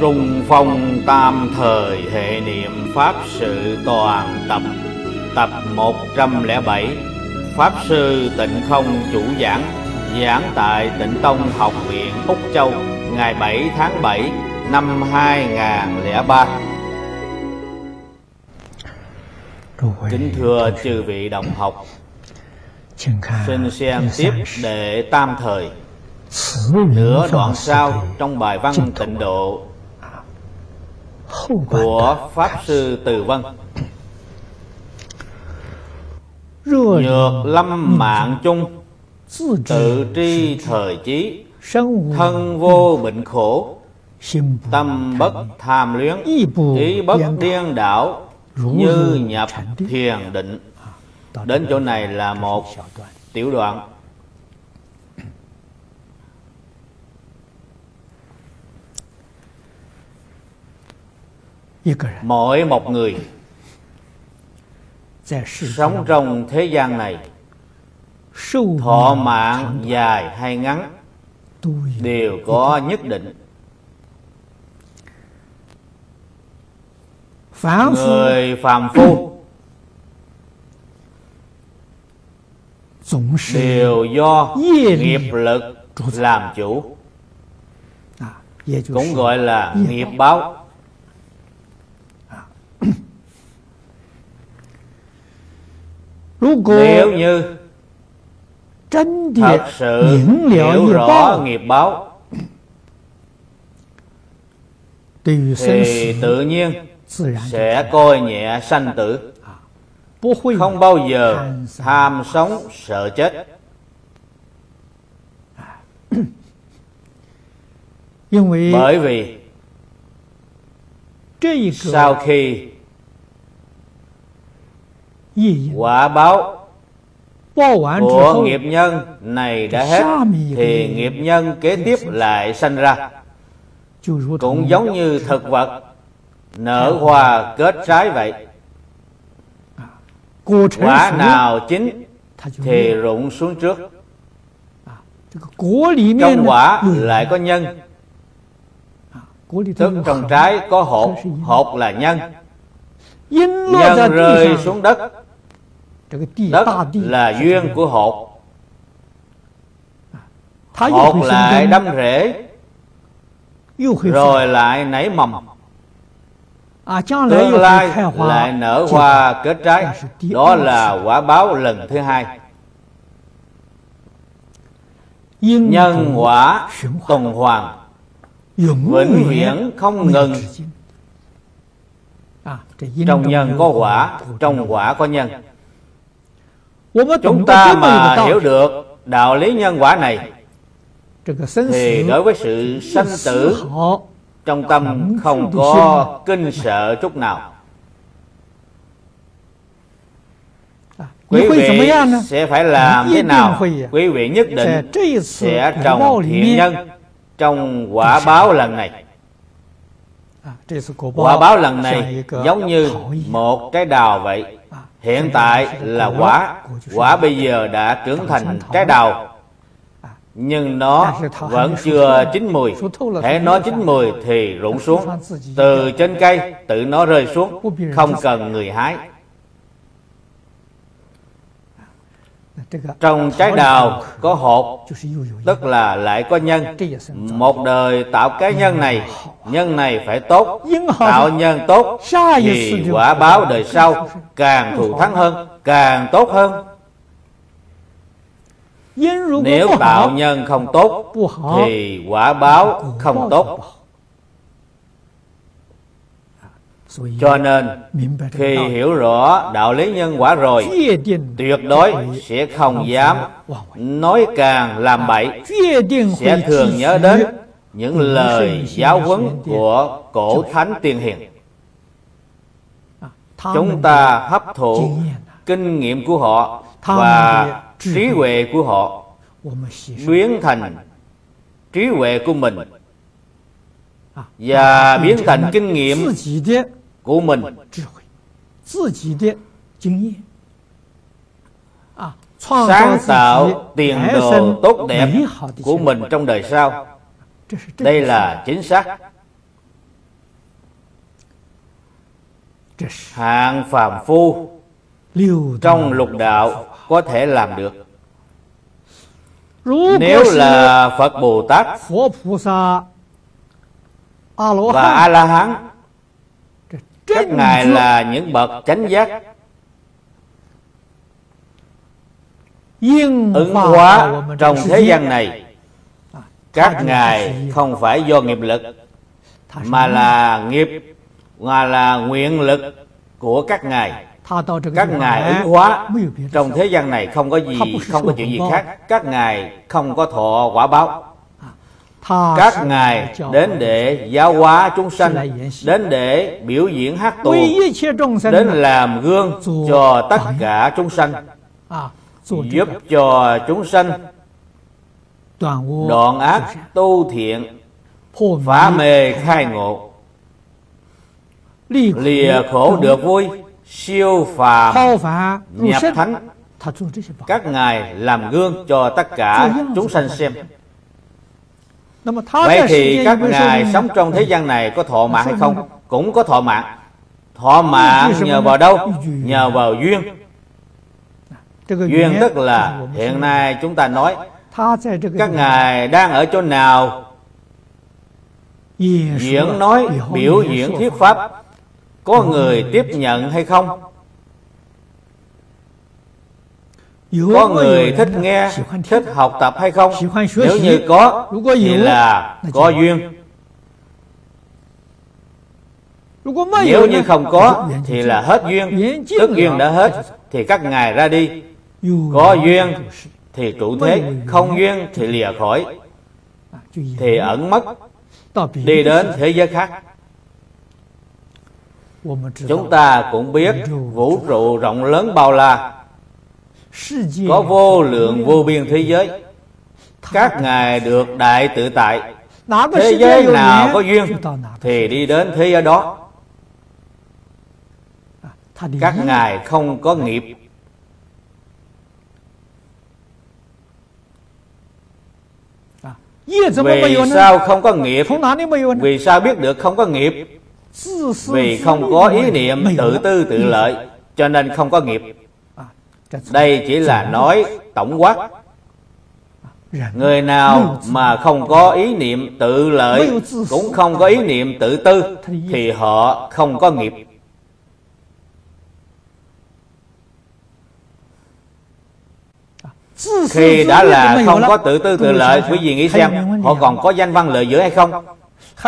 Trung phong tam thời hệ niệm Pháp sự toàn tập Tập 107 Pháp sư tịnh không chủ giảng Giảng tại tịnh Tông Học viện Úc Châu Ngày 7 tháng 7 năm 2003 Kính thưa chư vị đồng học Xin xem tiếp đệ tam thời. Nửa đoạn sau trong bài văn tịnh độ Của Pháp Sư Từ Vân. Nhược lâm mạng chung Tự tri thời chí Thân vô bệnh khổ Tâm bất tham luyến Ý bất điên đảo Như nhập thiền định. Đến chỗ này là một tiểu đoạn mỗi một người sống trong thế gian này. Thọ mạng dài hay ngắn đều có nhất định. Người phàm phu đều do nghiệp lực làm chủ. Cũng gọi là nghiệp. báo nếu như thật sự hiểu rõ nghiệp báo thì tự nhiên sẽ coi nhẹ sanh tử. Không bao giờ tham sống sợ chết. Bởi vì sau khi quả báo. Của nghiệp nhân này đã hết thì nghiệp nhân kế tiếp lại sanh ra. Cũng giống như thực vật nở hoa kết trái vậy. Quả nào chín thì rụng xuống trước. Trong quả lại có nhân. Tức trong trái có hột hột là nhân. Nhân rơi xuống đất đất là duyên của hột. Hột lại đâm rễ. Rồi lại nảy mầm. Tương lai lại nở hoa kết trái. đó là quả báo lần thứ hai. Nhân quả tuần hoàn. Vĩnh viễn không ngừng. trong nhân có quả trong quả có nhân chúng ta mà hiểu được đạo lý nhân quả này thì đối với sự sanh tử trong tâm không có kinh sợ chút nào. Quý vị sẽ phải làm thế nào? Quý vị nhất định sẽ trồng thiện nhân trong quả báo lần này. Quả báo lần này giống như một trái đào vậy hiện tại là quả quả bây giờ đã trưởng thành trái đào nhưng nó vẫn chưa chín mùi. Thế nó chín mùi thì rụng xuống. Từ trên cây tự nó rơi xuống. Không cần người hái. Trong trái đào có hột tức là lại có nhân. Một đời tạo cái nhân này nhân này phải tốt. Tạo nhân tốt thì quả báo đời sau càng thù thắng hơn càng tốt hơn. Nếu tạo nhân không tốt thì quả báo không tốt cho nên khi hiểu rõ đạo lý nhân quả rồi tuyệt đối sẽ không dám nói càng làm bậy. Sẽ thường nhớ đến những lời giáo huấn của cổ thánh tiên hiền. Chúng ta hấp thụ kinh nghiệm của họ và trí huệ của họ biến thành trí huệ của mình và biến thành kinh nghiệm của mình. Sáng tạo tiền đồ tốt đẹp của mình trong đời sau. Đây là chính xác. hạng phàm phu trong lục đạo có thể làm được. Nếu là phật bồ tát và a la hán các ngài là những bậc chánh giác. Ứng hóa trong thế gian này. À, các ngài không phải do nghiệp lực mà là nghiệp mà là nguyện lực của các ngài. Các ngài ứng hóa trong thế gian này không có gì không có chuyện gì khác. Các ngài không có thọ quả báo các ngài đến để giáo hóa chúng sanh đến để biểu diễn hát tù đến làm gương cho tất cả chúng sanh à, giúp cho chúng sanh đoạn ác tu thiện phá mê khai ngộ. Lìa khổ được vui siêu phàm nhập thánh. Các ngài làm gương cho tất cả chúng sanh xem vậy thì các ngài sống trong thế gian này có thọ mạng hay không? cũng có thọ mạng. Thọ mạng nhờ vào đâu? nhờ vào duyên. Duyên tức là hiện nay chúng ta nói các ngài đang ở chỗ nào? Diễn nói biểu diễn thuyết pháp có người tiếp nhận hay không có người thích nghe thích học tập hay không? nếu như có thì là có duyên. nếu như không có thì là hết duyên. tức duyên đã hết thì các ngài ra đi. Có duyên thì trụ thế không duyên thì lìa khỏi. Thì ẩn mất đi đến thế giới khác. Chúng ta cũng biết vũ trụ rộng lớn bao la có vô lượng vô biên thế giới. các ngài được đại tự tại. Thế giới nào có duyên thì đi đến thế giới đó. Các ngài không có nghiệp. Vì sao không có nghiệp? Vì sao biết được không có nghiệp? Vì không có ý niệm tự tư tự lợi cho nên không có nghiệp đây chỉ là nói tổng quát. Người nào mà không có ý niệm tự lợi, cũng không có ý niệm tự tư, thì họ không có nghiệp. Khi đã là không có tự tư tự lợi, quý vị nghĩ xem, họ còn có danh văn lợi dưỡng hay không?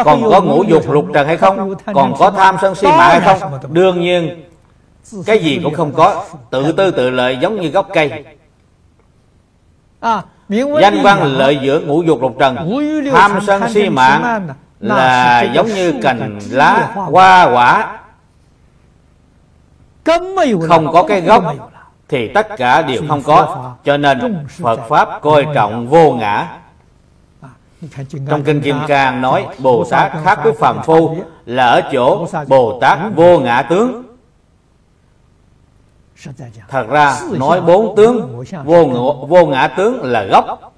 Còn có ngũ dục lục trần hay không? Còn có tham sân si mạng hay không? Đương nhiên cái gì cũng không có. Tự tư tự lợi giống như gốc cây. Danh văn lợi dưỡng ngũ dục lục trần. Tham sân si mạng là giống như cành lá hoa quả. không có cái gốc thì tất cả đều không có. Cho nên phật pháp coi trọng vô ngã. Trong kinh kim cang nói bồ tát khác với phàm phu là ở chỗ bồ tát vô ngã tướng thật ra nói bốn tướng vô ngã, vô ngã tướng là gốc.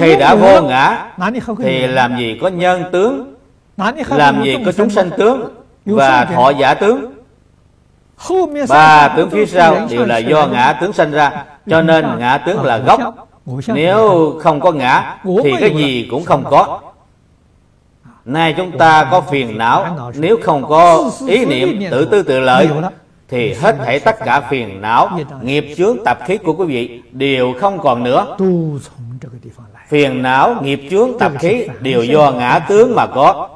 khi đã vô ngã thì làm gì có nhân tướng？làm gì có chúng sanh tướng và thọ giả tướng？ba tướng phía sau đều là do ngã tướng sanh ra cho nên ngã tướng là gốc。nếu không có ngã thì cái gì cũng không có nay chúng ta có phiền não. Nếu không có ý niệm tự tư tự lợi, thì hết thảy tất cả phiền não, nghiệp chướng, tập khí của quý vị đều không còn nữa. Phiền não, nghiệp chướng, tập khí đều do ngã tướng mà có.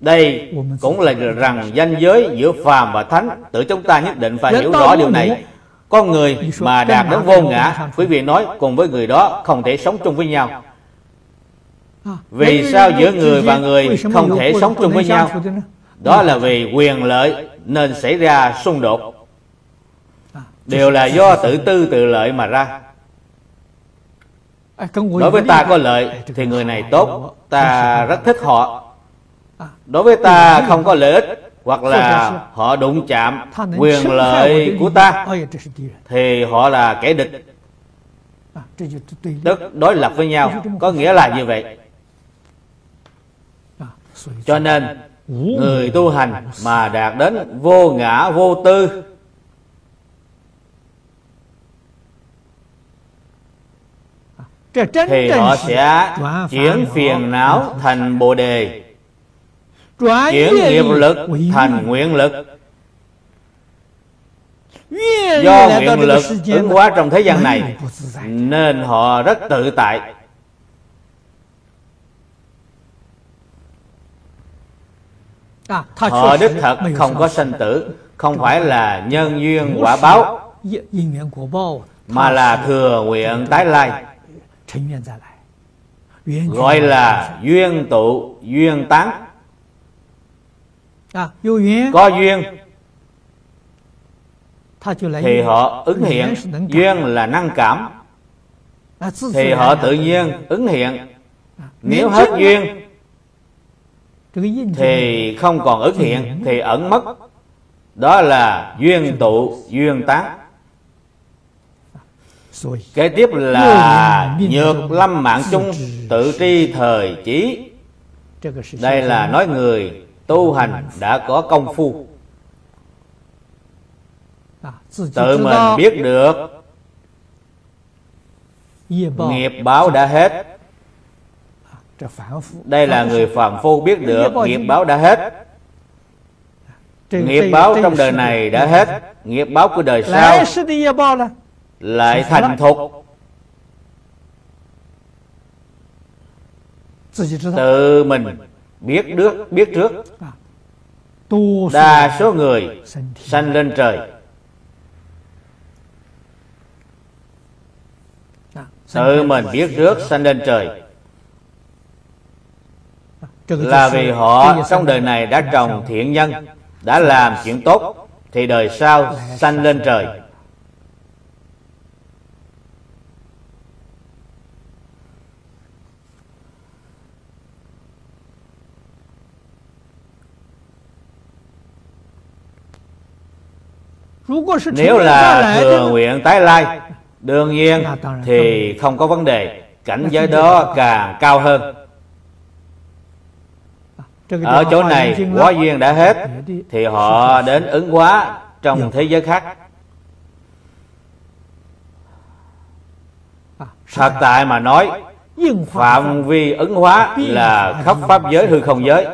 Đây cũng là rằng danh giới giữa phàm và thánh. Tự chúng ta nhất định phải hiểu rõ điều này. Con người mà đạt đến vô ngã, quý vị nói cùng với người đó không thể sống chung với nhau vì sao giữa người và người không thể sống chung với nhau? đó là vì quyền lợi nên xảy ra xung đột. À, đều là do tự tư tự lợi mà ra. À, đối với ta có lợi thì người này tốt ta rất thích họ. đối với ta không có lợi ích hoặc là họ đụng chạm quyền lợi của ta thì họ là kẻ địch. Tức đối lập với nhau. có nghĩa là như vậy cho nên người tu hành mà đạt đến vô ngã vô tư thì họ sẽ chuyển phiền não thành bồ đề. Chuyển nghiệp lực thành nguyện lực. Do nguyện lực ứng hóa trong thế gian này nên họ rất tự tại họ đích thật không có sanh tử không phải là nhân duyên quả báo mà là thừa nguyện tái lai. Gọi là duyên tụ duyên tán. Có duyên. Thì họ ứng hiện. duyên là năng cảm. Thì họ tự nhiên ứng hiện. Nếu hết duyên thì không còn ứng hiện thì ẩn mất. Đó là duyên tụ duyên tán kế tiếp là nhược lâm mạng chung tự tri thời chí đây là nói người tu hành đã có công phu. Tự mình biết được. Nghiệp báo đã hết đây là người phàm phu biết được, nghiệp báo đã hết. Nghiệp báo trong đời này đã hết. Nghiệp báo của đời sau lại thành thục. Tự mình biết trước biết trước. Đa số người sanh lên trời. Tự mình biết trước sanh lên trời là vì họ trong đời này đã trồng thiện nhân đã làm chuyện tốt thì đời sau sanh lên trời. Nếu là thừa nguyện tái lai Đương nhiên thì không có vấn đề. Cảnh giới đó càng cao hơn Ở chỗ này quá duyên đã hết Thì họ đến ứng hóa trong thế giới khác. Thật tại mà nói Phạm vi ứng hóa là khắp pháp giới hư không giới.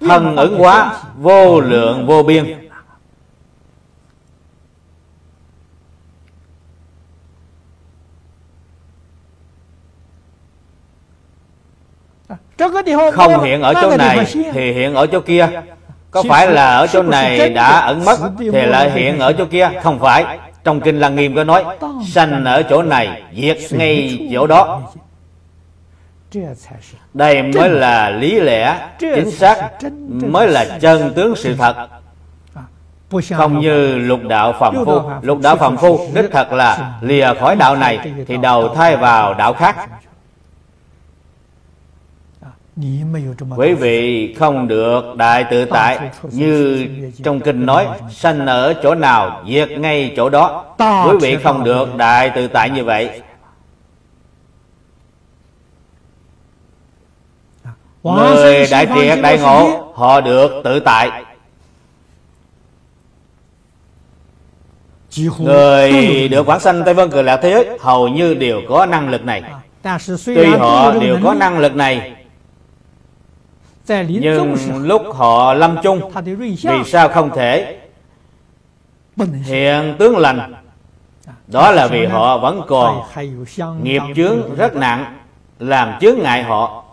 Thân ứng hóa vô lượng vô biên không hiện ở chỗ này thì hiện ở chỗ kia có phải là ở chỗ này đã ẩn mất thì lại hiện ở chỗ kia không phải trong kinh lăng nghiêm có nói sanh ở chỗ này diệt ngay chỗ đó đây mới là lý lẽ chính xác mới là chân tướng sự thật không như lục đạo phàm phu lục đạo phàm phu đích thật là lìa khỏi đạo này thì đầu thai vào đạo khác quý vị không được đại tự tại như trong kinh nói, sanh ở chỗ nào, diệt ngay chỗ đó. Quý vị không được đại tự tại như vậy. Người đại triệt đại ngộ, họ được tự tại. Người được quảng sanh tây vân cực lạc thế giới, hầu như đều có năng lực này. Tuy họ đều có năng lực này nhưng lúc họ lâm chung vì sao không thể? hiện tướng lành. Đó là vì họ vẫn còn nghiệp chướng rất nặng làm chướng ngại họ.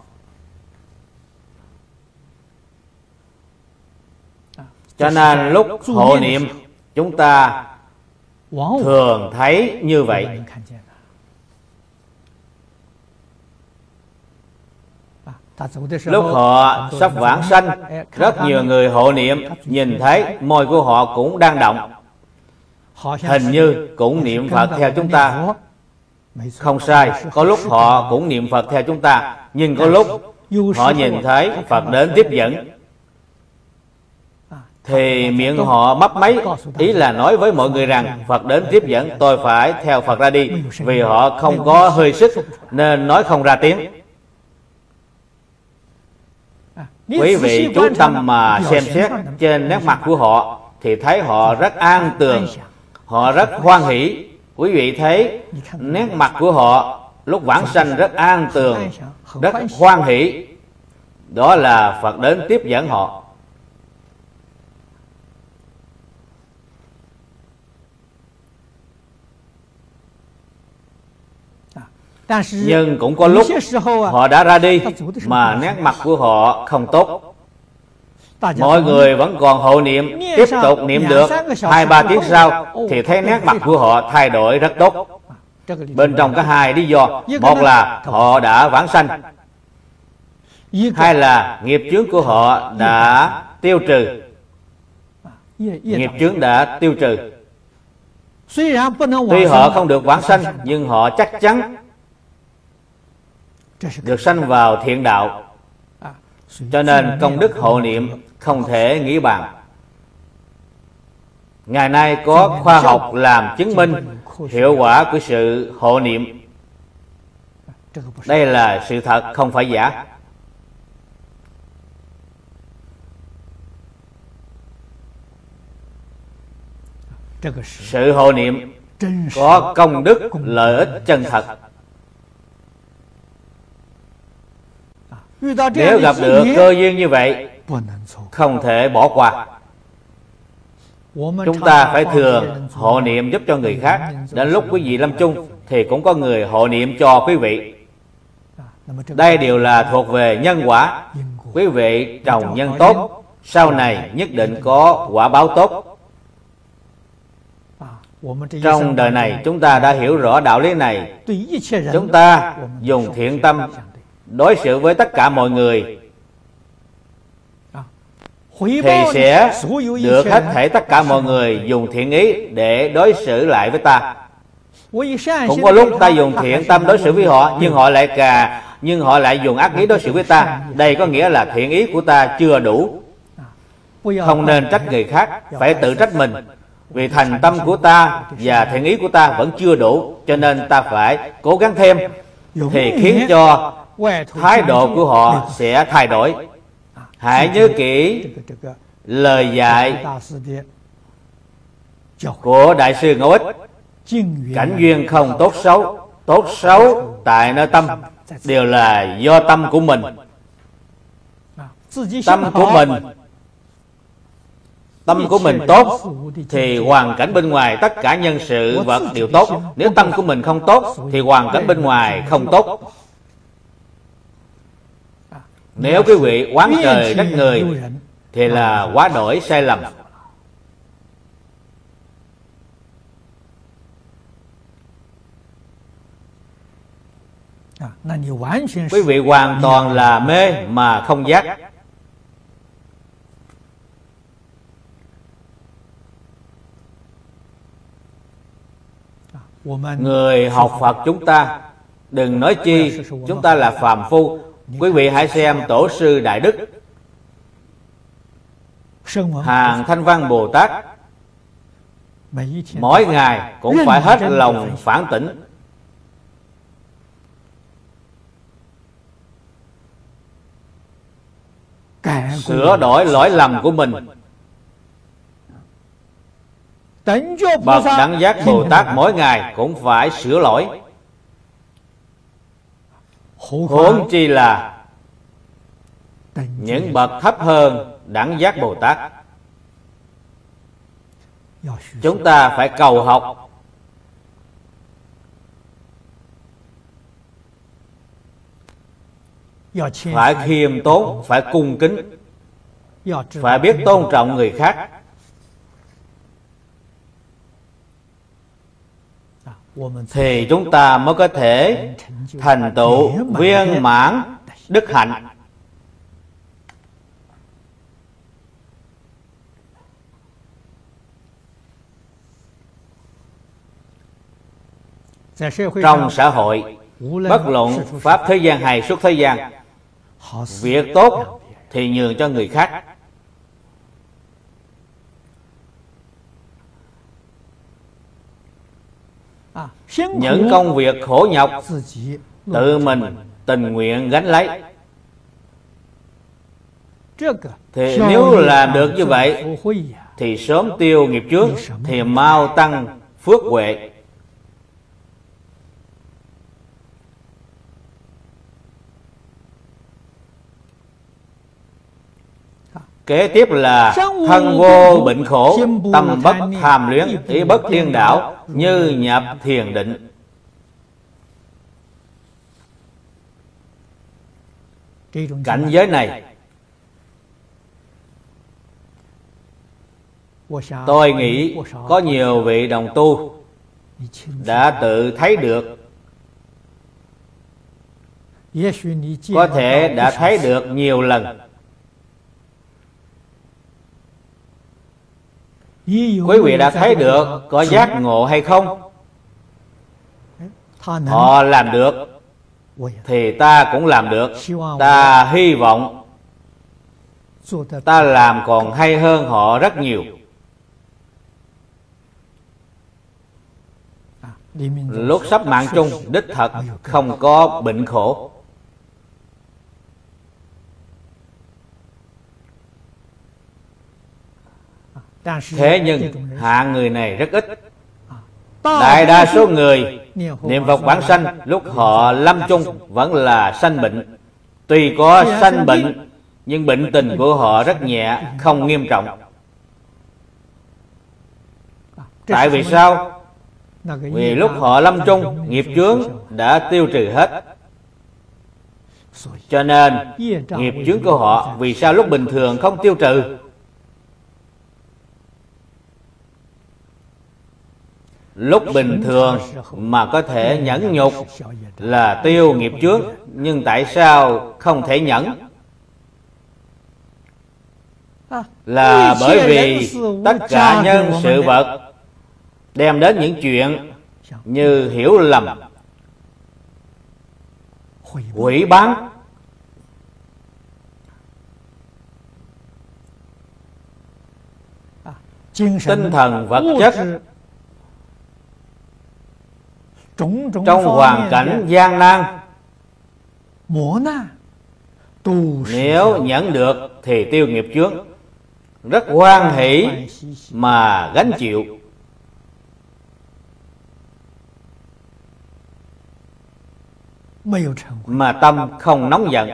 Cho nên lúc hộ niệm chúng ta thường thấy như vậy Lúc họ sắp vãng sanh Rất nhiều người hộ niệm Nhìn thấy môi của họ cũng đang động. Hình như cũng niệm Phật theo chúng ta. Không sai Có lúc họ cũng niệm Phật theo chúng ta. Nhưng có lúc họ nhìn thấy Phật đến tiếp dẫn. thì miệng họ mấp máy ý là nói với mọi người rằng phật đến tiếp dẫn tôi phải theo phật ra đi. Vì họ không có hơi sức nên nói không ra tiếng quý vị chú tâm mà xem xét trên nét mặt của họ thì thấy họ rất an tường họ rất hoan hỷ. Quý vị thấy nét mặt của họ lúc vãng sanh rất an tường rất hoan hỷ. Đó là phật đến tiếp dẫn họ nhưng cũng có lúc họ đã ra đi mà nét mặt của họ không tốt. Mọi người vẫn còn hộ niệm tiếp tục niệm được hai ba tiếng sau thì thấy nét mặt của họ thay đổi rất tốt. Bên trong có hai lý do. Một là họ đã vãng sanh. Hai là nghiệp chướng của họ đã tiêu trừ. Nghiệp chướng đã tiêu trừ. Tuy họ không được vãng sanh. nhưng họ chắc chắn được sanh vào thiện đạo. Cho nên công đức hộ niệm không thể nghĩ bàn. Ngày nay có khoa học làm chứng minh hiệu quả của sự hộ niệm. Đây là sự thật, không phải giả. Sự hộ niệm có công đức lợi ích chân thật. Nếu gặp được cơ duyên như vậy không thể bỏ qua chúng ta phải thường hộ niệm giúp cho người khác đến lúc quý vị lâm chung thì cũng có người hộ niệm cho quý vị。đây đều là thuộc về nhân quả。quý vị trồng nhân tốt sau này nhất định có quả báo tốt。trong đời này chúng ta đã hiểu rõ đạo lý này。chúng ta dùng thiện tâm đối xử với tất cả mọi người thì sẽ được hết thể tất cả mọi người dùng thiện ý để đối xử lại với ta. Cũng có lúc ta dùng thiện tâm đối xử với họ, nhưng họ lại cà, nhưng họ lại dùng ác ý đối xử với ta. Đây có nghĩa là thiện ý của ta chưa đủ. Không nên trách người khác, phải tự trách mình. Vì thành tâm của ta và thiện ý của ta vẫn chưa đủ, cho nên ta phải cố gắng thêm. Thì khiến cho thái độ của họ sẽ thay đổi. Hãy nhớ kỹ lời dạy của đại sư ngẫu ích. Cảnh duyên không tốt xấu tốt xấu tại nơi tâm đều là do tâm của mình. Tâm của mình tâm của mình tốt thì hoàn cảnh bên ngoài tất cả nhân sự vật đều tốt. Nếu tâm của mình không tốt thì hoàn cảnh bên ngoài không tốt nếu quý vị quán trời trách người thì là quá đổi sai lầm. Quý vị hoàn toàn là mê mà không giác. người học phật chúng ta đừng nói chi chúng ta là phàm phu quý vị hãy xem tổ sư đại đức. Hàng thanh văn bồ tát. Mỗi ngày cũng phải hết lòng phản tỉnh. Sửa đổi lỗi lầm của mình. Bậc đẳng giác bồ tát mỗi ngày cũng phải sửa lỗi huống chi là những bậc thấp hơn đẳng giác bồ tát. Chúng ta phải cầu học. Phải khiêm tốn phải cung kính phải biết tôn trọng người khác thì chúng ta mới có thể thành tựu viên mãn đức hạnh. Trong xã hội, bất luận pháp thế gian hay xuất thế gian, việc tốt thì nhường cho người khác. Những công việc khổ nhọc tự mình tình nguyện gánh lấy. thì nếu làm được như vậy thì sớm tiêu nghiệp trước thì mau tăng phước huệ Kế tiếp là thân vô bệnh khổ Tâm bất tham luyến Ý bất điên đảo Như nhập thiền định. Cảnh giới này Tôi nghĩ có nhiều vị đồng tu Đã tự thấy được. Có thể đã thấy được nhiều lần quý vị đã thấy được có giác ngộ hay không? Họ làm được. Thì ta cũng làm được. Ta hy vọng ta làm còn hay hơn họ rất nhiều. Lúc sắp mạng chung đích thật không có bệnh khổ thế nhưng hạng người này rất ít. Đại đa số người niệm phật bản sanh lúc họ lâm chung vẫn là sanh bệnh. Tuy có sanh bệnh nhưng bệnh tình của họ rất nhẹ không nghiêm trọng. Tại vì sao? vì lúc họ lâm chung nghiệp chướng đã tiêu trừ hết. Cho nên nghiệp chướng của họ vì sao lúc bình thường không tiêu trừ lúc bình thường mà có thể nhẫn nhục là tiêu nghiệp trước, nhưng tại sao không thể nhẫn? Là bởi vì tất cả nhân sự vật đem đến những chuyện như hiểu lầm, hủy bán. Tinh thần vật chất trong hoàn cảnh gian nan. Nếu nhẫn được thì tiêu nghiệp trước. Rất hoan hỷ mà gánh chịu. Mà tâm không nóng giận.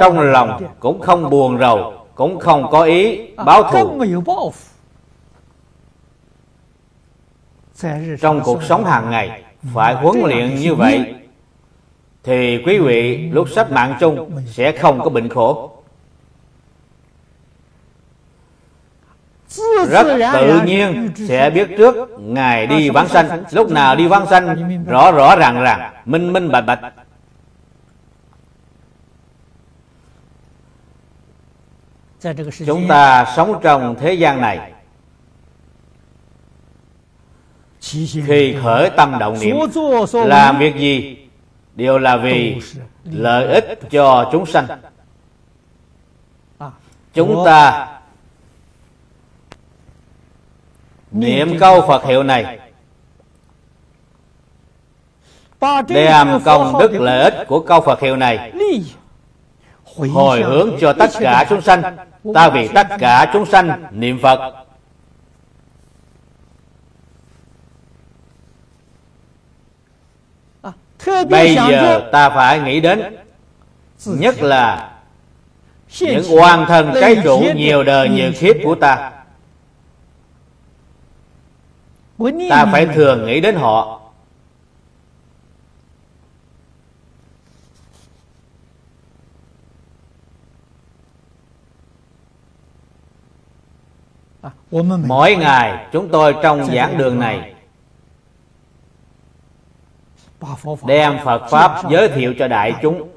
Trong lòng cũng không buồn rầu cũng không có ý báo thù trong cuộc sống hàng ngày, phải huấn luyện như vậy, thì quý vị lúc sắp mạng chung sẽ không có bệnh khổ. Rất tự nhiên sẽ biết trước ngày đi vãng sanh. Lúc nào đi vãng sanh, rõ rõ ràng ràng, minh minh bạch bạch. Chúng ta sống trong thế gian này khi khởi tâm động niệm. làm việc gì? Đều là vì lợi ích cho chúng sanh. Chúng ta niệm câu phật hiệu này. Đem công đức lợi ích của câu phật hiệu này. Hồi hướng cho tất cả chúng sanh. Ta vì tất cả chúng sanh niệm phật bây giờ ta phải nghĩ đến nhất là những oan thân cái trụ nhiều đời nhiều kiếp của ta. Ta phải thường nghĩ đến họ. Mỗi ngày chúng tôi trong giảng đường này đem phật pháp giới thiệu cho đại chúng.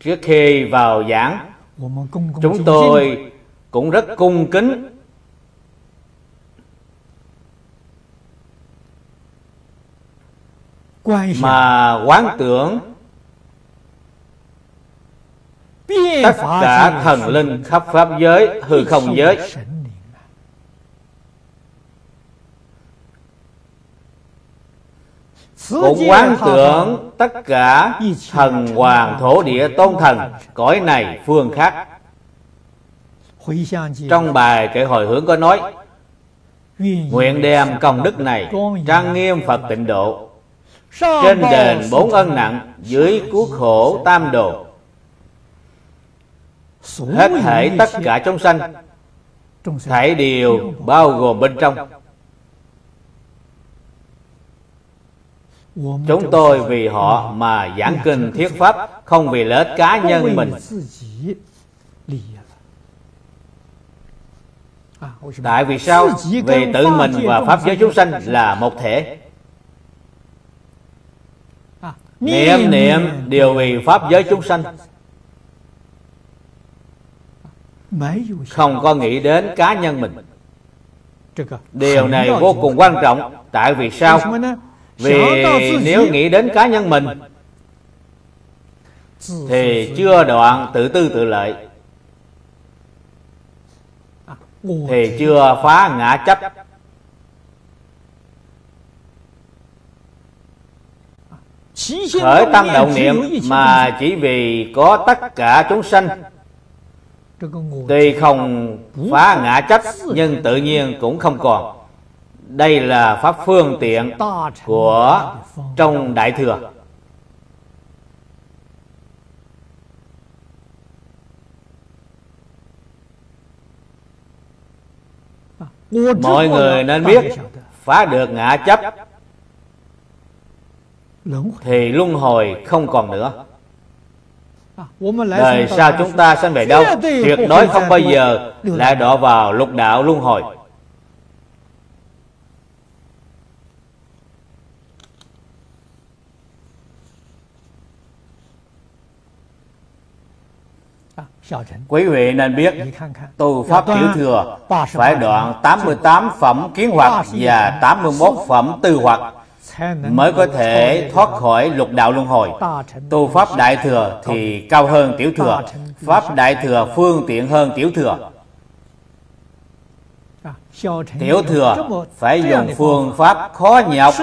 Trước khi vào giảng, chúng tôi cũng rất cung kính. Mà quán tưởng tất cả thần linh khắp pháp giới, hư không giới cũng quán tưởng tất cả thần hoàng thổ địa tôn thần. cõi này phương khác. Trong bài kệ hồi hướng có nói nguyện đem công đức này trang nghiêm phật tịnh độ. Trên đền bốn ân nặng dưới cứu khổ tam đồ. Hết thể tất cả chúng sanh thảy đều bao gồm bên trong chúng tôi vì họ mà giảng kinh thuyết pháp không vì lợi ích cá nhân mình. Tại vì sao? Vì tự mình và pháp giới chúng sanh là một thể. Niệm niệm đều vì pháp giới chúng sanh. Không có nghĩ đến cá nhân mình. Điều này vô cùng quan trọng. Tại vì sao vì nếu nghĩ đến cá nhân mình thì chưa đoạn tự tư tự lợi. Thì chưa phá ngã chấp. Khởi tâm động niệm mà chỉ vì có tất cả chúng sanh tuy không phá ngã chấp nhưng tự nhiên cũng không còn đây là pháp phương tiện của trong đại thừa. Mọi người nên biết phá được ngã chấp thì luân hồi không còn nữa. Đời sau chúng ta sanh về đâu? Tuyệt đối không bao giờ lại đọa vào lục đạo luân hồi. Quý vị nên biết tu Pháp Tiểu Thừa phải đoạn 88 phẩm kiến hoặc và 81 phẩm tư hoặc mới có thể thoát khỏi lục đạo luân hồi. Tu Pháp Đại Thừa thì cao hơn Tiểu Thừa, Pháp Đại Thừa phương tiện hơn Tiểu Thừa. Tiểu thừa phải dùng phương pháp khó nhọc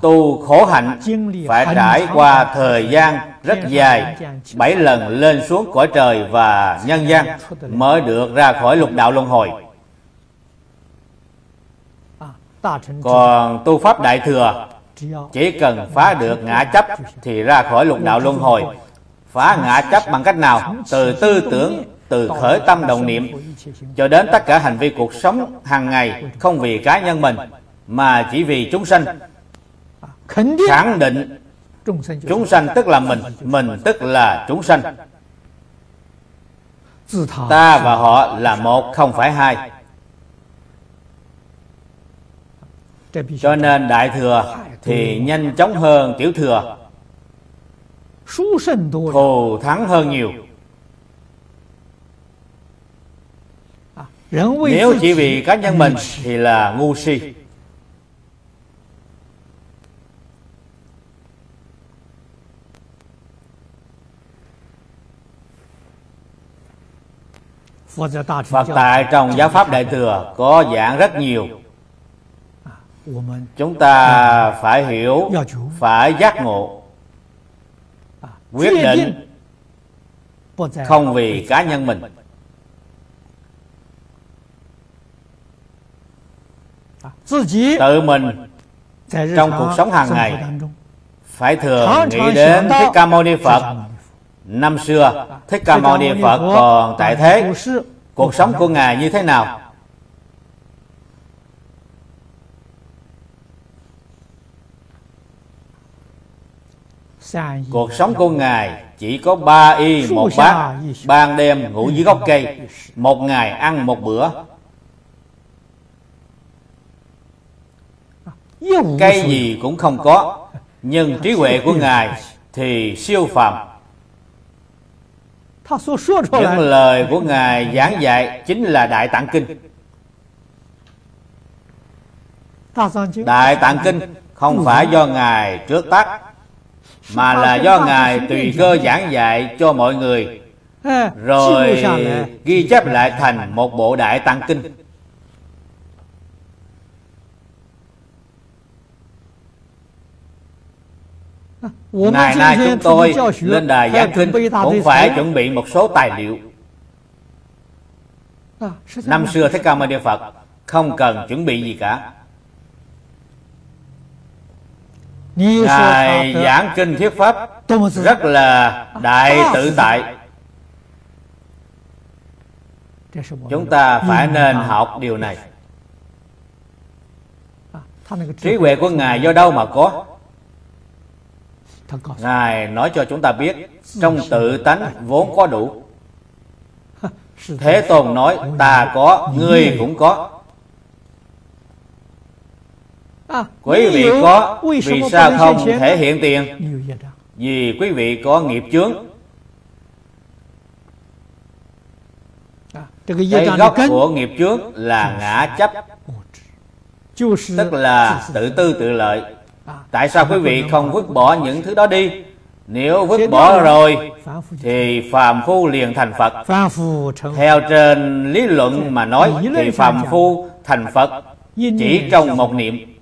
Tu khổ hạnh Phải trải qua thời gian rất dài Bảy lần lên xuống cõi trời và nhân gian Mới được ra khỏi lục đạo luân hồi. Còn tu pháp đại thừa Chỉ cần phá được ngã chấp Thì ra khỏi lục đạo luân hồi. Phá ngã chấp bằng cách nào? Từ tư tưởng từ khởi tâm động niệm cho đến tất cả hành vi cuộc sống hàng ngày không vì cá nhân mình, mà chỉ vì chúng sanh. Khẳng định chúng sanh tức là mình mình tức là chúng sanh. Ta và họ là một, không phải hai. Cho nên đại thừa thì nhanh chóng hơn tiểu thừa. Thù thắng hơn nhiều. Nếu chỉ vì cá nhân mình Thì là ngu si. Phật tại trong giáo pháp Đại Thừa Có dạng rất nhiều. Chúng ta phải hiểu Phải giác ngộ. Quyết định Không vì cá nhân mình tự mình trong cuộc sống hàng ngày phải thường nghĩ đến thích ca mâu ni phật. Năm xưa thích ca mâu ni phật còn tại thế. cuộc sống của ngài như thế nào? Cuộc sống của ngài chỉ có ba y một bát ban đêm ngủ dưới gốc cây một ngày ăn một bữa Cây gì cũng không có Nhưng trí huệ của Ngài thì siêu phàm. Những lời của Ngài giảng dạy chính là Đại Tạng Kinh. Đại Tạng Kinh không phải do Ngài trước tác Mà là do Ngài tùy cơ giảng dạy cho mọi người. Rồi ghi chép lại thành một bộ Đại Tạng Kinh ngày nay chúng tôi lên đài giảng kinh cũng phải chuẩn bị một số tài liệu. Năm xưa thích ca mâu ni phật không cần chuẩn bị gì cả. Ngài giảng kinh thuyết pháp rất là đại tự tại. Chúng ta phải nên học điều này. Trí huệ của ngài do đâu mà có ngài nói cho chúng ta biết trong tự tánh vốn có đủ. Thế tôn nói ta có ngươi cũng có. Quý vị có vì sao không thể hiện tiền? Vì quý vị có nghiệp chướng. Cái gốc của nghiệp chướng là ngã chấp. Tức là tự tư tự lợi tại sao quý vị không vứt bỏ những thứ đó đi? Nếu vứt bỏ rồi thì phàm phu liền thành phật. Theo trên lý luận mà nói thì phàm phu thành phật chỉ trong một niệm.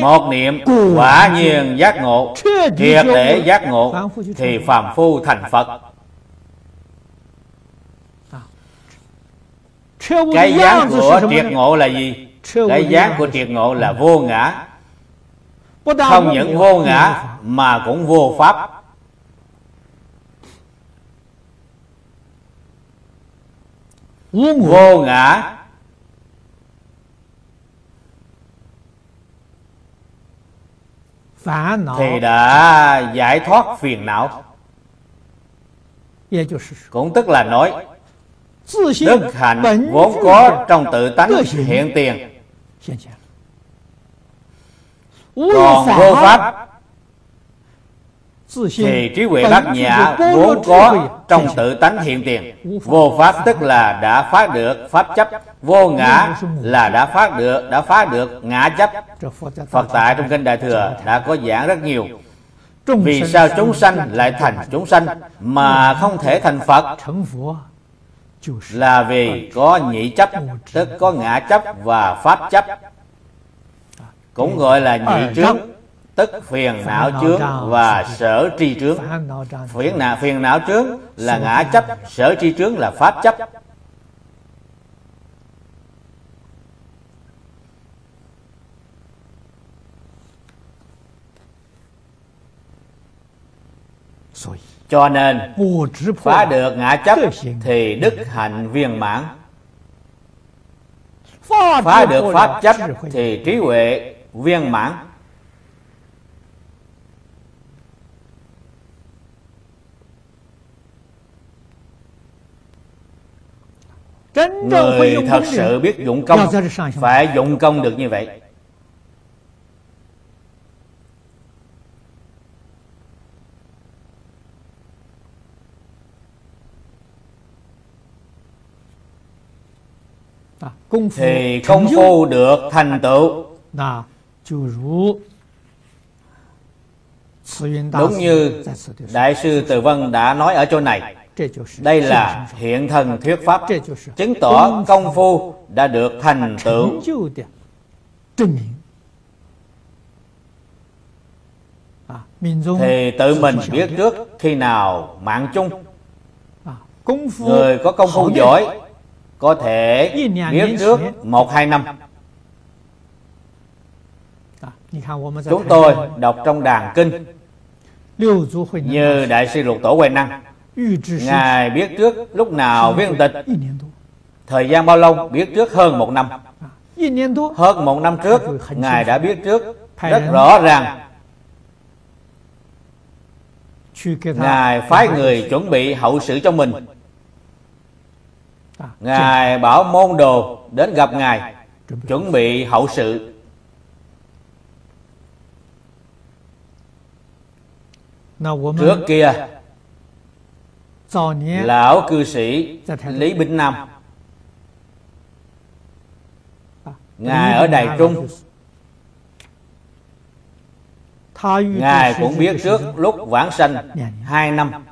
Một niệm quả nhiên giác ngộ triệt để giác ngộ thì phàm phu thành phật. Cái dáng của triệt ngộ là gì cái dáng của triệt ngộ là vô ngã. Không những vô ngã mà cũng vô pháp. Vô ngã. Thì đã giải thoát phiền não. Cũng tức là nói đức hạnh vốn có trong tự tánh hiện tiền còn vô pháp. thì trí huệ bát nhã vốn có trong tự tánh hiện tiền. Vô pháp tức là đã phá được pháp chấp. Vô ngã là đã phá được đã phá được ngã chấp. Phật tại trong kinh đại thừa đã có giảng rất nhiều. Vì sao chúng sanh lại thành chúng sanh mà không thể thành phật là vì có nhị chấp tức có ngã chấp và pháp chấp. Cũng gọi là nhị trướng tức phiền não chướng và sở tri trướng. phiền não phiền não trướng là ngã chấp sở tri trướng là pháp chấp cho nên phá được ngã chấp thì đức hạnh viên mãn. Phá được pháp chấp thì trí huệ viên mãn. Người thật sự biết dụng công phải dụng công được như vậy thì công phu được thành tựu. Đúng như đại sư từ vân đã nói ở chỗ này. Đây là hiện thần thuyết pháp chứng tỏ công phu đã được thành tựu. Thì tự mình biết trước khi nào mạng chung. Người có công phu giỏi có thể biết trước một hai năm. Chúng tôi đọc trong đàn kinh. Như đại sư lục tổ huệ năng. Ngài biết trước lúc nào viên tịch. Thời gian bao lâu? Biết trước hơn một năm. Hơn một năm trước ngài đã biết trước rất rõ ràng. Ngài phái người chuẩn bị hậu sự cho mình ngài bảo môn đồ đến gặp ngài chuẩn bị. hậu sự. Trước kia lão cư sĩ lý bỉnh nam. Ngài ở đài trung. ngài cũng biết trước lúc vãng sanh hai năm.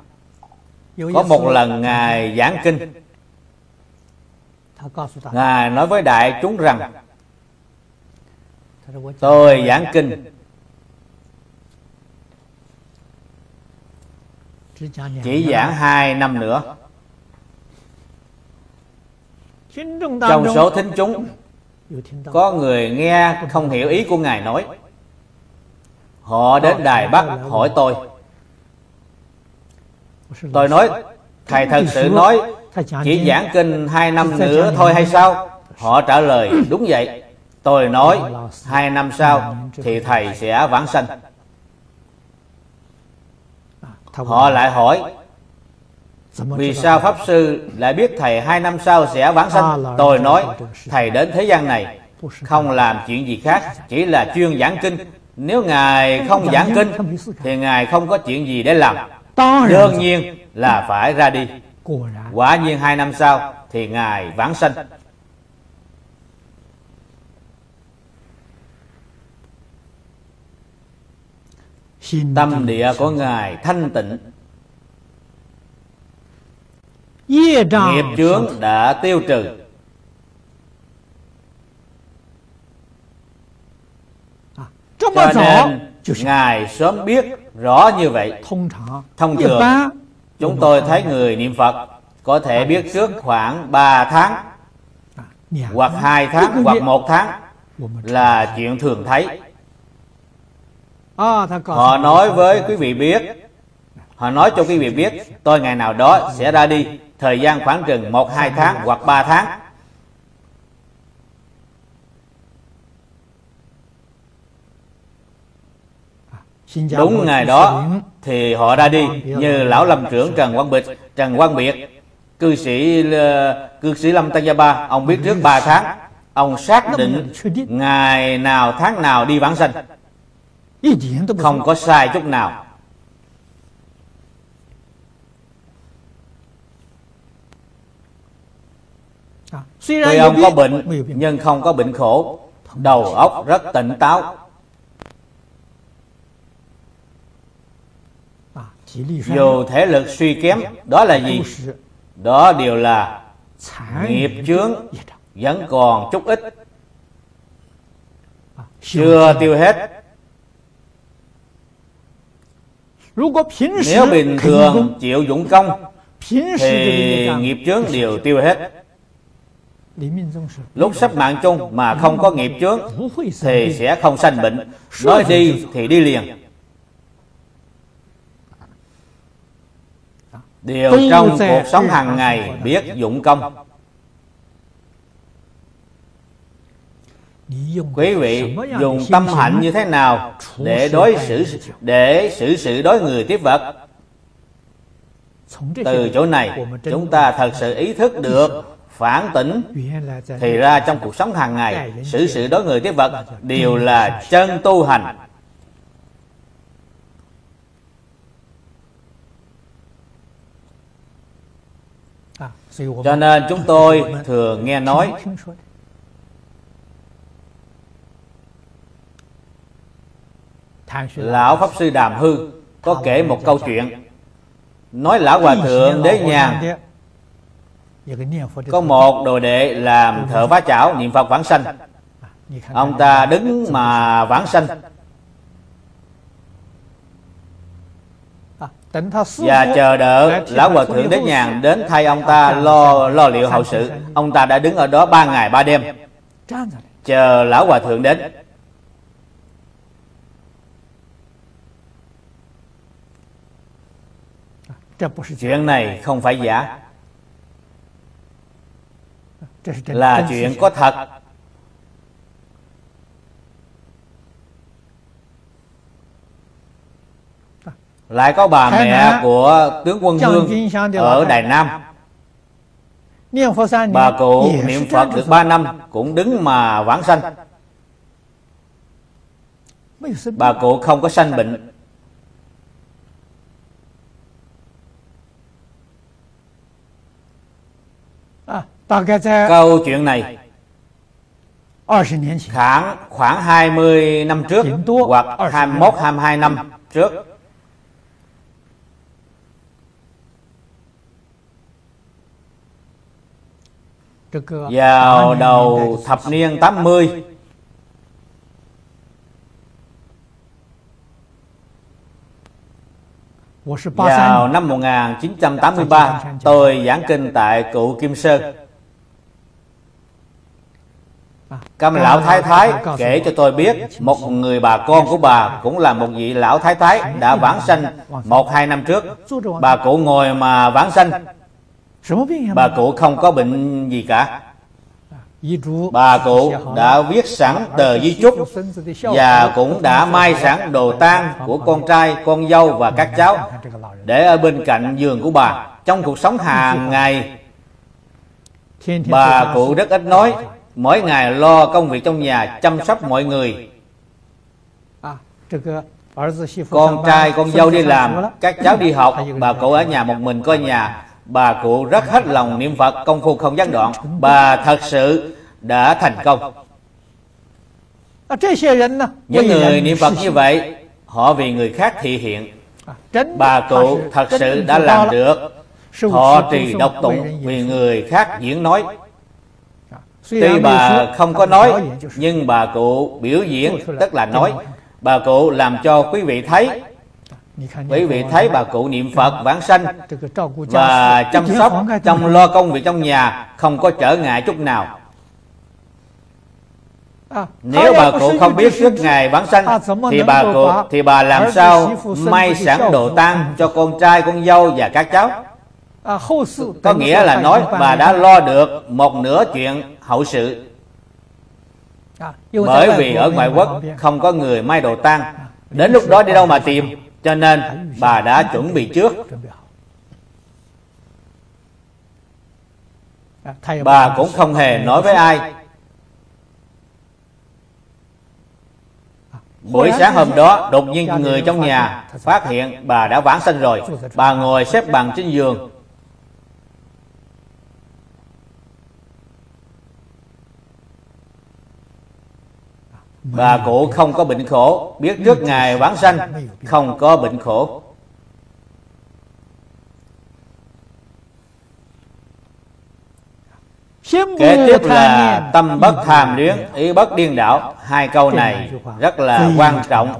Có một lần ngài giảng kinh ngài nói với đại chúng rằng, tôi giảng kinh. Chỉ giảng hai năm nữa. Trong số thính chúng, có người nghe không hiểu ý của ngài nói, họ đến đài bắc hỏi tôi. Tôi nói, thầy thật sự nói chỉ giảng kinh hai năm nữa thôi hay sao? Họ trả lời đúng vậy. Tôi nói hai năm sau thì thầy sẽ vãng sanh. Họ lại hỏi vì sao Pháp Sư lại biết Thầy hai năm sau sẽ vãng sanh? Tôi nói Thầy đến thế gian này Không làm chuyện gì khác Chỉ là chuyên giảng kinh. Nếu Ngài không giảng kinh Thì Ngài không có chuyện gì để làm. Đương nhiên là phải ra đi Quả nhiên hai năm sau Thì Ngài vãng sanh. Tâm địa của Ngài thanh tịnh. Nghiệp chướng đã tiêu trừ. À, cho nên ngài sớm biết rõ như vậy. Thông thường chúng tôi thấy người niệm phật có thể biết trước khoảng 3 tháng à, hoặc hai tháng hoặc một tháng là chuyện thường thấy. À, họ nói với quý vị biết. Họ nói cho quý vị biết tôi ngày nào đó sẽ ra đi. Thời gian khoảng chừng một hai tháng hoặc ba tháng đúng ngày đó thì họ ra đi như lão lâm trưởng trần quang bịch trần quang biệt cư sĩ ờ, cư sĩ lâm tăng gia ba. Ông biết trước ba tháng ông xác định ngày nào tháng nào đi vãng sanh. Không có sai chút nào. Tuy ông có bệnh nhưng không có bệnh khổ. Đầu óc rất tỉnh táo Dù thể lực suy kém Đó là gì? Đó đều là nghiệp chướng Vẫn còn chút ít. Chưa tiêu hết. Nếu bình thường chịu dụng công Thì nghiệp chướng đều tiêu hết. Lúc sắp mạng chung mà không có nghiệp chướng Thì sẽ không sanh bệnh。Nói đi thì đi liền Điều trong cuộc sống hàng ngày biết dụng công. Quý vị dùng tâm hạnh như thế nào để đối xử để xử sự đối người tiếp vật? Từ chỗ này chúng ta thật sự ý thức được phản tỉnh thì ra trong cuộc sống hàng ngày xử sự đối người tiếp vật đều là chân tu hành cho nên chúng tôi thường nghe nói lão pháp sư đàm hư có kể một câu chuyện. Nói lão hòa thượng đế nhàn có một đồ đệ làm thợ phá chảo niệm phật vãng sanh. Ông ta đứng mà vãng sanh. Và chờ đợi lão hòa thượng đến nhàn đến thay ông ta lo lo liệu hậu sự. ông ta đã đứng ở đó ba ngày ba đêm. Chờ lão hòa thượng đến. Chuyện này không phải giả. Là chuyện có thật lại có bà mẹ của tướng quân vương ở đài nam. Bà cụ niệm phật được ba năm cũng đứng mà vãng sanh. Bà cụ không có sanh bệnh. Câu chuyện này khoảng khoảng 20 năm trước hoặc 21 22 năm trước Vào đầu thập niên 80 Vào năm 1983 Tôi giảng kinh tại cụ Kim Sơn. Cam lão thái thái kể cho tôi biết Một người bà con của bà Cũng là một vị lão thái thái Đã vãng sanh một hai năm trước. Bà cụ ngồi mà vãng sanh. Bà cụ không có bệnh gì cả. Bà cụ đã viết sẵn tờ di chúc Và cũng đã mai sẵn đồ tang của con trai, con dâu và các cháu Để ở bên cạnh giường của bà. Trong cuộc sống hàng ngày Bà cụ rất ít nói. Mỗi ngày lo công việc trong nhà Chăm sóc mọi người. Con trai, con dâu đi làm Các cháu đi học Bà cụ ở nhà một mình coi nhà. Bà cụ rất hết lòng niệm Phật công phu không gián đoạn. Bà thật sự đã thành công. Những người niệm Phật như vậy Họ vì người khác thị hiện. Bà cụ thật sự đã làm được. Họ trì độc tụng vì người khác diễn nói. Tuy bà không có nói Nhưng bà cụ biểu diễn tức là nói. Bà cụ làm cho quý vị thấy Quý vị thấy bà cụ niệm Phật vãng sanh Và chăm sóc trong lo công việc trong nhà Không có trở ngại chút nào. Nếu bà cụ không biết trước ngày vãng sanh Thì bà cụ thì bà làm sao may sẵn đồ tang cho con trai con dâu và các cháu? Có nghĩa là nói bà đã lo được một nửa chuyện hậu sự. Bởi vì ở ngoại quốc không có người may đồ tang. Đến lúc đó đi đâu mà tìm cho nên bà đã chuẩn bị trước. Bà cũng không hề nói với ai. Buổi sáng hôm đó, đột nhiên người trong nhà phát hiện bà đã vãng sanh rồi. Bà ngồi xếp bằng trên giường. Bà cụ không có bệnh khổ. Biết trước ngày vãng sanh Không có bệnh khổ. Kế tiếp là tâm bất tham luyến Ý bất điên đảo. Hai câu này rất là quan trọng.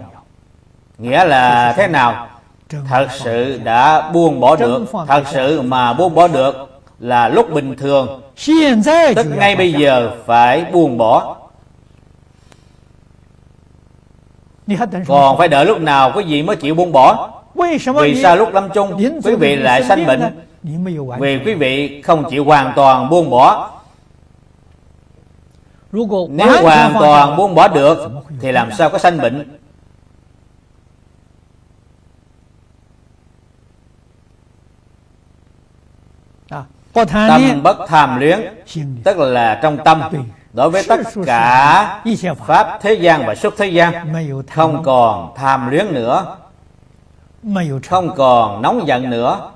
Nghĩa là thế nào? Thật sự đã buông bỏ được. Thật sự mà buông bỏ được Là lúc bình thường. Tức ngay bây giờ phải buông bỏ Còn phải đợi lúc nào quý vị mới chịu buông bỏ? Vì sao lúc lâm chung? Quý vị lại sanh bệnh. Vì quý vị không chịu hoàn toàn buông bỏ. Nếu hoàn toàn buông bỏ được Thì làm sao có sanh bệnh? Tâm bất tham luyến Tức là trong tâm Đối với tất cả Pháp thế gian và xuất thế gian Không còn tham luyến nữa. Không còn nóng giận nữa.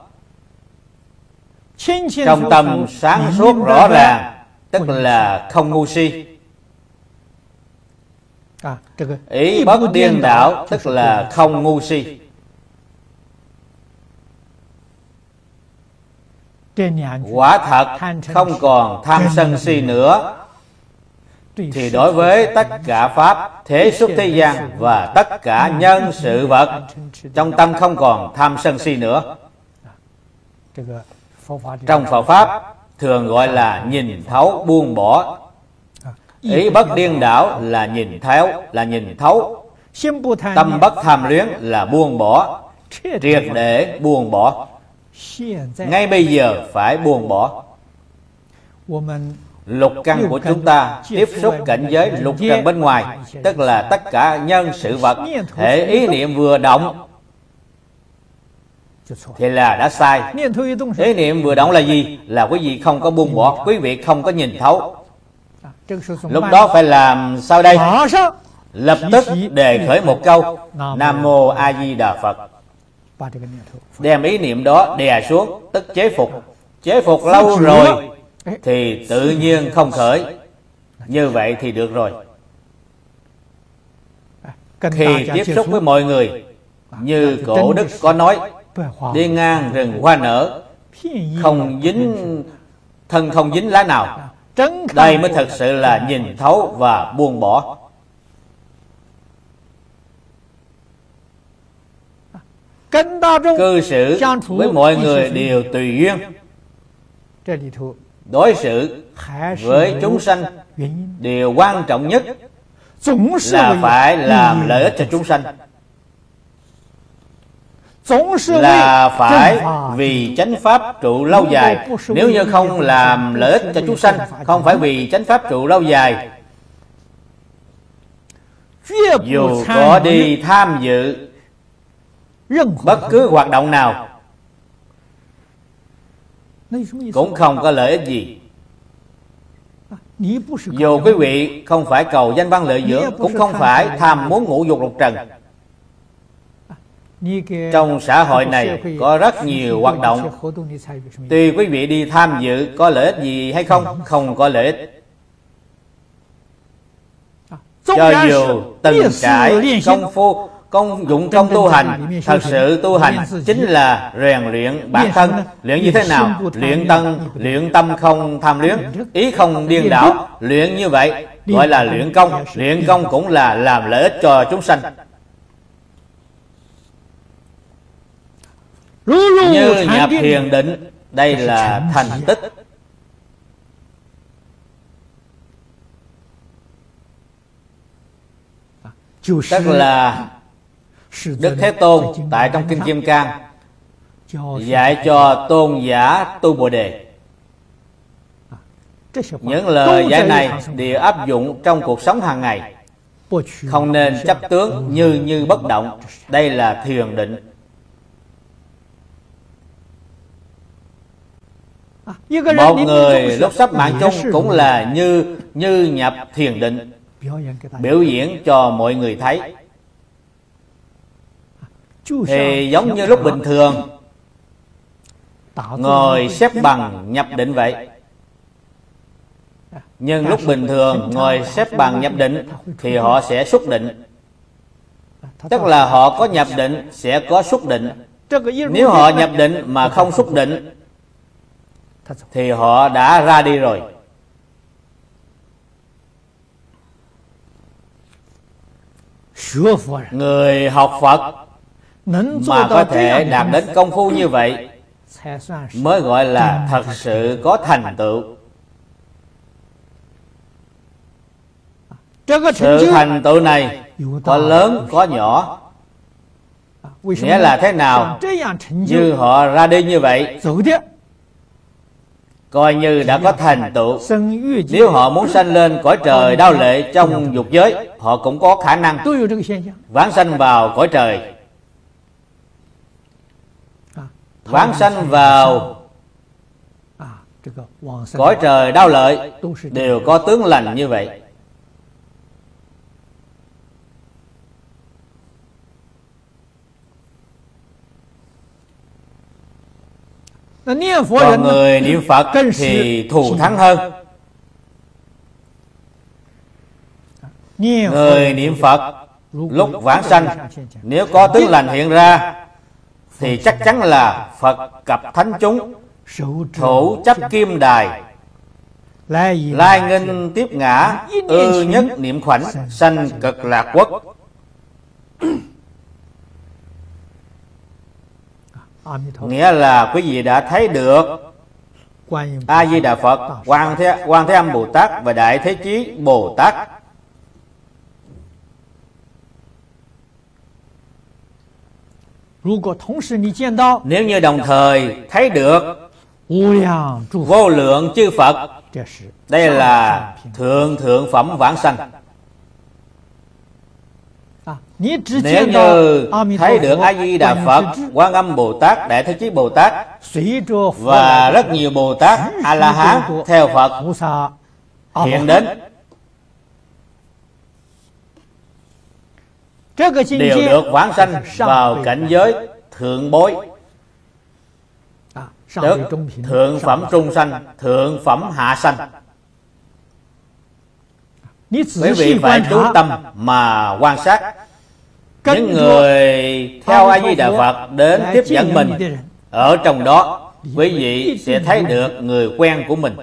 Trong tâm sáng suốt rõ ràng tức là không ngu si. À, ý bất điên đảo tức là không ngu si. Quả thật không còn tham sân si nữa thì đối với tất cả pháp thế xuất thế gian và tất cả nhân sự vật trong tâm không còn tham sân si nữa. trong Phật pháp thường gọi là nhìn thấu buông bỏ. Ý bất điên đảo là nhìn thấu là nhìn thấu. Tâm bất tham luyến là buông bỏ. Triệt để buông bỏ. Ngay bây giờ phải buông bỏ lục căn của chúng ta tiếp xúc cảnh giới lục trần bên ngoài tức là tất cả nhân sự vật thể ý niệm vừa động. Thì là đã sai. Ý niệm vừa động là gì? Là quý vị không có buông bỏ quý vị không có nhìn thấu. Lúc đó phải làm sao đây? Lập tức đề khởi một câu nam mô a di đà phật. Đem ý niệm đó đè xuống tức chế phục. Chế phục lâu rồi thì tự nhiên không khởi. Như vậy thì được rồi. Khi tiếp xúc với mọi người như cổ đức có nói đi ngang rừng hoa nở không dính thân không dính lá nào. Đây mới thật sự là nhìn thấu và buông bỏ. Cư xử với mọi người đều tùy duyên đối xử với chúng sanh điều quan trọng nhất là phải làm lợi ích cho chúng sanh. Là phải vì chánh pháp trụ lâu dài. Nếu như không làm lợi ích cho chúng sanh, không phải vì chánh pháp trụ lâu dài, dù có đi tham dự bất cứ hoạt động nào cũng không có lợi ích gì。dù quý vị không phải cầu danh văn lợi dưỡng cũng không phải tham muốn ngũ dục lục trần。trong xã hội này có rất nhiều hoạt động。tuy quý vị đi tham dự có lợi ích gì hay không không có lợi ích。cho dù từng trải công phu công dụng trong tu hành thật sự tu hành chính là rèn luyện bản thân. luyện như thế nào? luyện tân luyện tâm không tham luyến ý không điên đảo. luyện như vậy gọi là luyện công. Luyện công cũng là làm lợi ích cho chúng sanh. Như nhập thiền định đây là thành tích. Tức là đức thế tôn tại trong kinh kim cang dạy cho tôn giả tu bồ đề. Những lời dạy này đều áp dụng trong cuộc sống hàng ngày. Không nên chấp tướng như như bất động. đây là thiền định. Một người lúc sắp mạng chung cũng là như như nhập thiền định biểu diễn cho mọi người thấy thì giống như lúc bình thường ngồi xếp bằng nhập định vậy. Nhưng lúc bình thường ngồi xếp bằng nhập định thì họ sẽ xúc định. Tức là họ có nhập định sẽ có xúc định. Nếu họ nhập định mà không xúc định thì họ đã ra đi rồi. Người học phật mà có thể đạt đến công phu như vậy mới gọi là thật sự có thành tựu. Sự thành tựu này có lớn có nhỏ. Nghĩa là thế nào? như họ ra đi như vậy coi như đã có thành tựu. Nếu họ muốn sanh lên cõi trời đau lệ trong dục giới họ cũng có khả năng. Vãng sanh vào cõi trời vãng sanh vào cõi trời đau lợi đều có tướng lành như vậy. Còn người niệm phật thì thù thắng hơn. Người niệm phật lúc vãng sanh nếu có tướng lành hiện ra thì chắc chắn là phật cập thánh chúng thủ chấp kim đài. Lai nghênh tiếp ngã, ư nhất niệm khoảnh, sanh cực lạc quốc. Nghĩa là quý vị đã thấy được a di đà phật, quan thế quan thế âm bồ tát và đại thế chí bồ tát. Nếu như đồng thời thấy được vô lượng chư phật đây là thượng thượng phẩm vãng sanh. nếu như thấy được a di đà phật quan âm bồ tát đại thế chí bồ tát và rất nhiều bồ tát a la hán theo phật hiện đến đều được vãng sanh vào cảnh giới thượng bối. Tức thượng phẩm trung sanh thượng phẩm hạ sanh. Quý vị phải chú tâm mà quan sát. Những người theo a di đà phật đến tiếp dẫn mình ở trong đó quý vị sẽ thấy được người quen của mình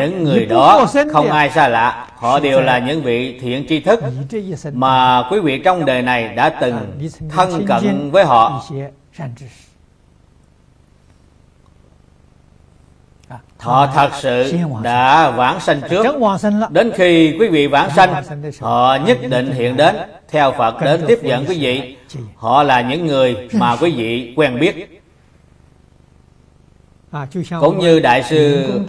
những người đó không ai xa lạ. Họ đều là những vị thiện tri thức mà quý vị trong đời này đã từng thân cận với họ. họ thật sự đã vãng sanh trước. đến khi quý vị vãng sanh họ nhất định hiện đến. Theo phật đến tiếp dẫn quý vị họ là những người mà quý vị quen biết cũng như đại sư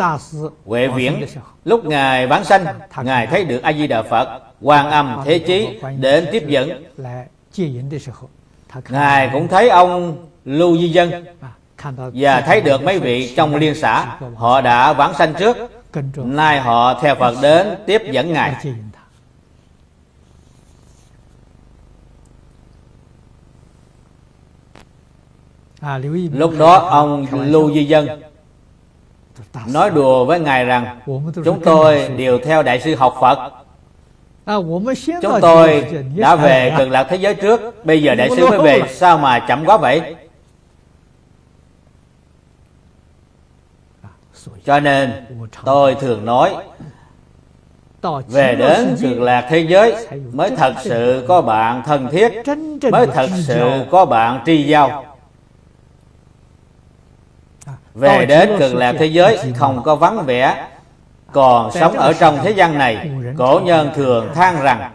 huệ viễn lúc ngài vãng sanh ngài thấy được a di đà phật quan âm thế chí đến tiếp dẫn ngài cũng thấy ông lưu di dân và thấy được mấy vị trong liên xã họ đã vãng sanh trước nay họ theo phật đến tiếp dẫn ngài lúc đó ông lưu di dân nói đùa với ngài rằng chúng tôi đều theo đại sư học phật. Chúng tôi đã về cực lạc thế giới trước. Bây giờ đại sư mới về. sao mà chậm quá vậy? Cho nên tôi thường nói về đến cực lạc thế giới mới thật sự có bạn thân thiết mới thật sự có bạn tri giao về đến cực lạc thế giới không có vắng vẻ còn sống ở trong thế gian này cổ nhân thường than rằng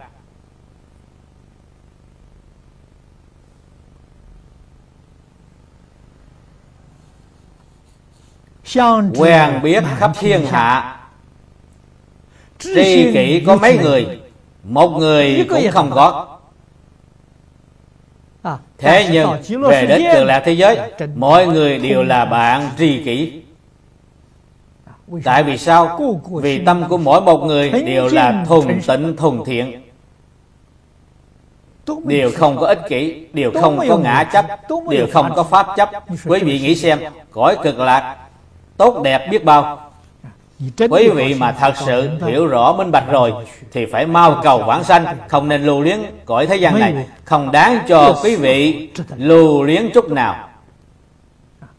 quen biết khắp thiên hạ. tri kỷ có mấy người? Một người cũng không có thế nhưng về đến cực lạc thế giới mọi người đều là bạn tri kỷ. À, tại vì sao? vì tâm của mỗi một người đều là thuần tịnh thuần thiện. đều không có ích kỷ đều không có ngã chấp đều không có pháp chấp. Quý vị nghĩ xem cõi cực lạc tốt đẹp biết bao quý vị mà thật sự hiểu rõ minh bạch rồi thì phải mau cầu vãng sanh không nên lưu luyến. Cõi thế gian này không đáng cho quý vị lưu luyến chút nào.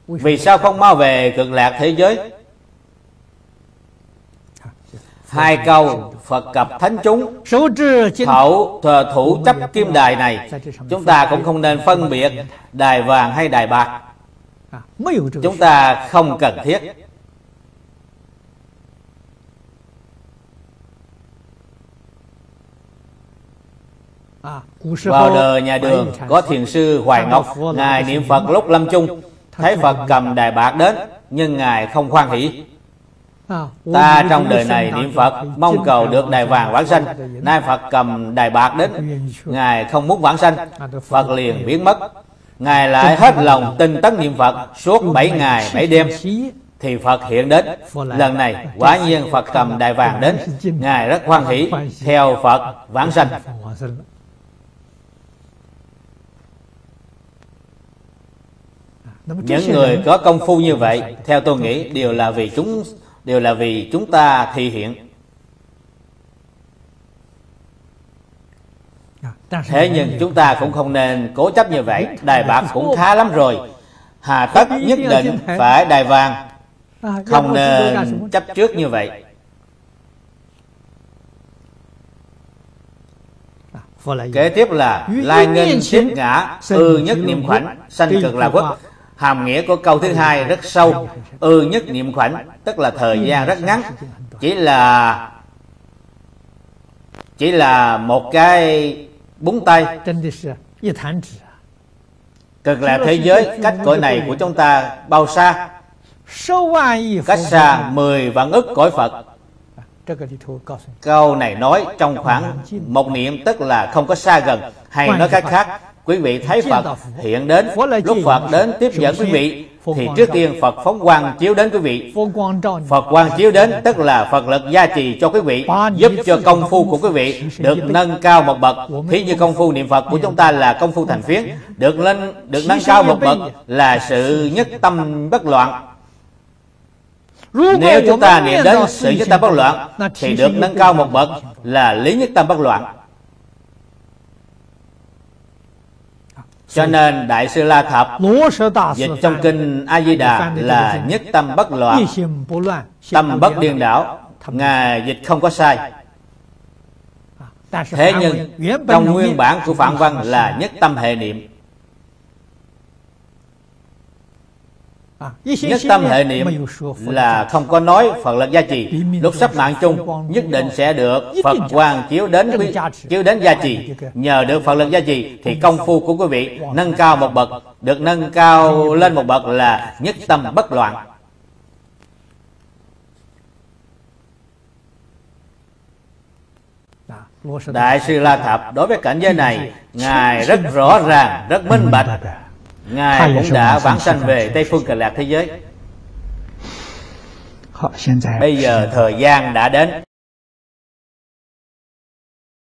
Vì sao không mau về cực lạc thế giới? Hai câu phật cập thánh chúng. thậu thờ thủ chấp kim đài này. Chúng ta cũng không nên phân biệt đài vàng hay đài bạc. Chúng ta không cần thiết vào đời nhà đường có thiền sư hoài ngọc ngài niệm phật lúc lâm chung thấy phật cầm đài bạc đến nhưng ngài không khoan hỷ. Ta trong đời này niệm phật mong cầu được đài vàng vãng sanh. nay phật cầm đài bạc đến ngài không muốn vãng sanh. Phật liền biến mất. Ngài lại hết lòng tinh tấn niệm Phật suốt 7 ngày 7 đêm. thì Phật hiện đến. Lần này quả nhiên Phật cầm đại vàng đến. Ngài rất hoan hỷ theo Phật vãng sanh những người có công phu như vậy theo tôi nghĩ đều là vì chúng đều là vì chúng ta thị hiện. Thế nhưng chúng ta cũng không nên cố chấp như vậy. Đài bạc cũng khá lắm rồi. Hà tất nhất định phải đài vàng. Không nên chấp trước như vậy. Kế tiếp là lai nghênh tiếp ngã ư nhất niệm khoảnh sanh cực là quốc hàm nghĩa của câu thứ hai rất sâu, ư nhất niệm khoảnh, tức là thời gian rất ngắn. Chỉ là chỉ là một cái búng tay. Cực là thế giới, cách cõi này của chúng ta bao xa? Cách xa mười vạn ức cõi phật. Câu này nói trong khoảng một niệm, tức là không có xa gần, hay nói cách khác quý vị thấy phật hiện đến lúc phật đến tiếp dẫn quý vị thì trước tiên Phật phóng quang chiếu đến quý vị. Phật quang chiếu đến tức là Phật lực gia trì cho quý vị giúp cho công phu của quý vị được nâng cao một bậc. thí như công phu niệm Phật của chúng ta là công phu thành phiến được lên được nâng cao một bậc là sự nhất tâm bất loạn. Nếu chúng ta niệm đến sự nhất tâm bất loạn thì được nâng cao một bậc là lý nhất tâm bất loạn cho nên đại sư la thập dịch trong kinh a di đà là nhất tâm bất loạn tâm bất điên đảo. ngài dịch không có sai. Thế nhưng trong nguyên bản của Phạn Văn là nhất tâm hệ niệm Nhất tâm hệ niệm là không có nói Phật lực gia trì. Lúc sắp mạng chung nhất định sẽ được Phật quang chiếu đến chiếu đến gia trì. Nhờ được Phật lực gia trì Thì công phu của quý vị nâng cao một bậc. Được nâng cao lên một bậc là nhất tâm bất loạn. Đại sư La Thập đối với cảnh giới này Ngài rất rõ ràng, rất minh bạch Ngài cũng đã vãng sanh về Tây Phương Cực Lạc thế giới. Bây giờ thời gian đã đến